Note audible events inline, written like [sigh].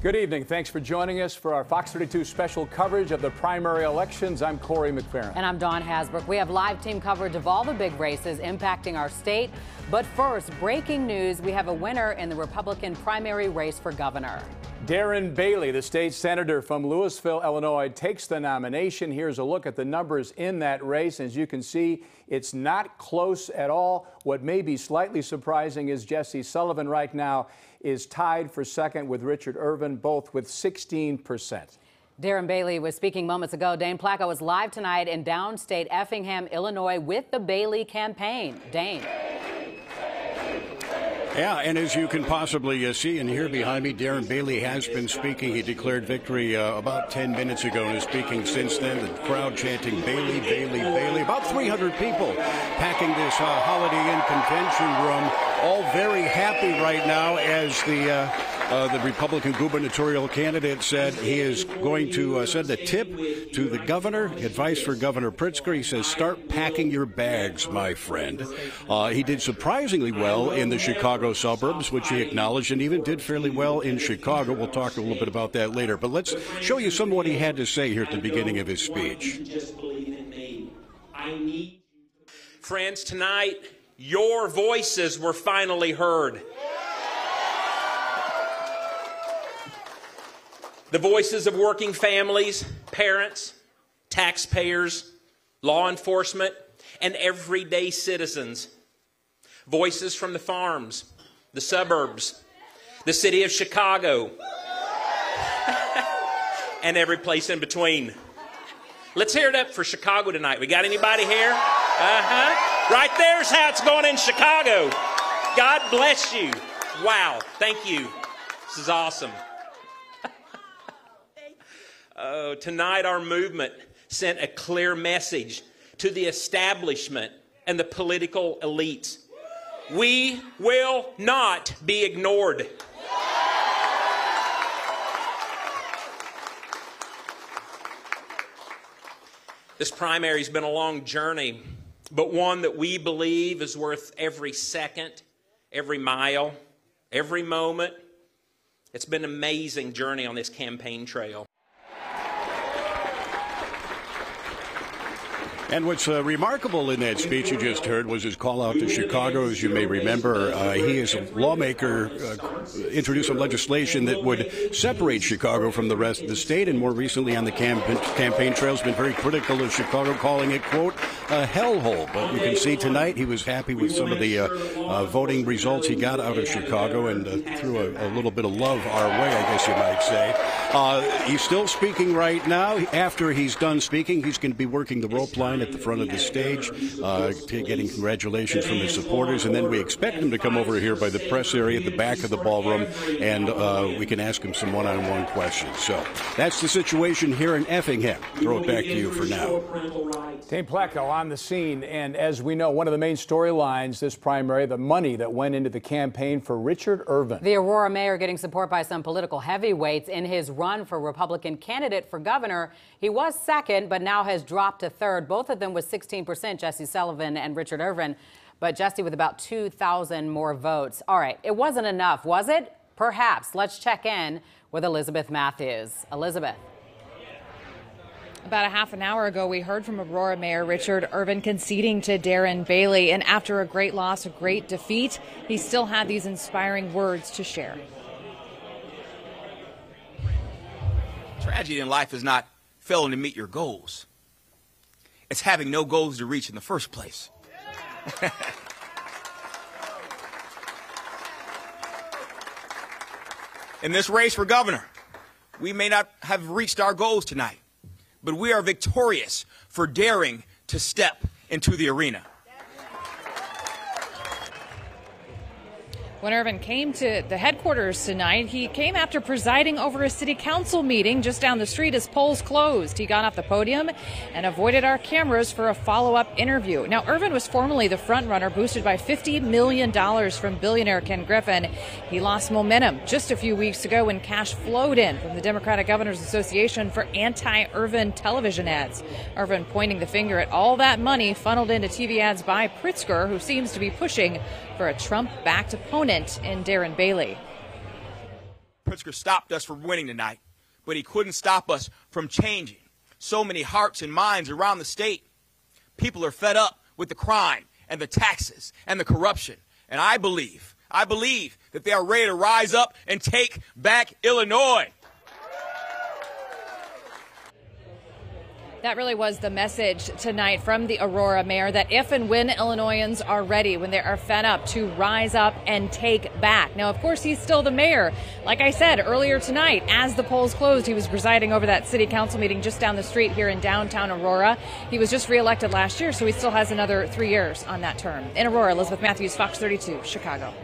Good evening. Thanks for joining us for our Fox 32 special coverage of the primary elections. I'm Corey McPherrin. And I'm Dawn Hasbrouck. We have live team coverage of all the big races impacting our state. But first, breaking news we have a winner in the Republican primary race for governor. Darren Bailey, the state senator from Louisville, Illinois, takes the nomination. Here's a look at the numbers in that race. As you can see, it's not close at all. What may be slightly surprising is Jesse Sullivan right now is tied for second with Richard Irvin, both with 16 percent. Darren Bailey was speaking moments ago. Dane Placko was live tonight in downstate Effingham, Illinois with the Bailey campaign. Dane. Yeah, and as you can possibly uh, see and hear behind me, Darren Bailey has been speaking. He declared victory uh, about 10 minutes ago and is speaking since then. The crowd chanting Bailey, Bailey, Bailey. About 300 people packing this uh, Holiday Inn convention room. All very happy right now as the uh, the Republican gubernatorial candidate said he is going to uh, send a tip to the governor, advice for Governor Pritzker. He says, start packing your bags, my friend. Uh, he did surprisingly well in the Chicago suburbs, which he acknowledged, and even did fairly well in Chicago. We'll talk a little bit about that later. But let's show you some of what he had to say here at the beginning of his speech. Friends, tonight, your voices were finally heard. The voices of working families, parents, taxpayers, law enforcement, and everyday citizens. Voices from the farms, the suburbs, the city of Chicago, [laughs] and every place in between. Let's hear it up for Chicago tonight. We got anybody here? Uh huh. Right there's how it's going in Chicago. God bless you. Wow. Thank you. This is awesome. Oh, tonight, our movement sent a clear message to the establishment and the political elites. We will not be ignored. This primary has been a long journey, but one that we believe is worth every second, every mile, every moment. It's been an amazing journey on this campaign trail. And what's uh, remarkable in that speech you just heard was his call out to Chicago. As you may remember, uh, he is a lawmaker, uh, introduced some legislation that would separate Chicago from the rest of the state, and more recently on the campaign, campaign trail has been very critical of Chicago, calling it, quote, a hellhole. But you can see tonight he was happy with some of the uh, uh, voting results he got out of Chicago and uh, threw a, a, little bit of love our way, I guess you might say. He's still speaking right now. After he's done speaking, he's going to be working the rope line line at the front of the stage, uh, getting congratulations from his supporters, and then we expect him to come over here by the press area at the back of the ballroom, and uh, we can ask him some one-on-one questions. So that's the situation here in Effingham. Throw it back to you for now. Dane Placko on the scene, and as we know, one of the main storylines this primary, the money that went into the campaign for Richard Irvin. The Aurora mayor getting support by some political heavyweights in his run for Republican candidate for governor. He was second, but now has dropped to third. Both of them with 16%, Jesse Sullivan and Richard Irvin, but Jesse with about 2,000 more votes. All right, it wasn't enough, was it? Perhaps. Let's check in with Elizabeth Matthews. Elizabeth. About a half an hour ago, we heard from Aurora Mayor Richard Irvin conceding to Darren Bailey. And after a great loss, a great defeat, he still had these inspiring words to share. Tragedy in life is not failing to meet your goals. It's having no goals to reach in the first place. [laughs] in this race for governor, we may not have reached our goals tonight, but we are victorious for daring to step into the arena. When Irvin came to the headquarters tonight, he came after presiding over a city council meeting just down the street as polls closed. He got off the podium and avoided our cameras for a follow up interview. Now, Irvin was formerly the frontrunner, boosted by $50 million from billionaire Ken Griffin. He lost momentum just a few weeks ago when cash flowed in from the Democratic Governors Association for anti Irvin television ads. Irvin pointing the finger at all that money funneled into TV ads by Pritzker, who seems to be pushing for a Trump backed opponent in Darren Bailey. Pritzker stopped us from winning tonight, but he couldn't stop us from changing so many hearts and minds around the state. People are fed up with the crime and the taxes and the corruption. And I believe, I believe that they are ready to rise up and take back Illinois. That really was the message tonight from the Aurora mayor that if and when Illinoisans are ready, when they are fed up, to rise up and take back. Now, of course, he's still the mayor. Like I said earlier tonight, as the polls closed, he was presiding over that city council meeting just down the street here in downtown Aurora. He was just reelected last year, so he still has another three years on that term. In Aurora, Elizabeth Matthews, Fox 32, Chicago.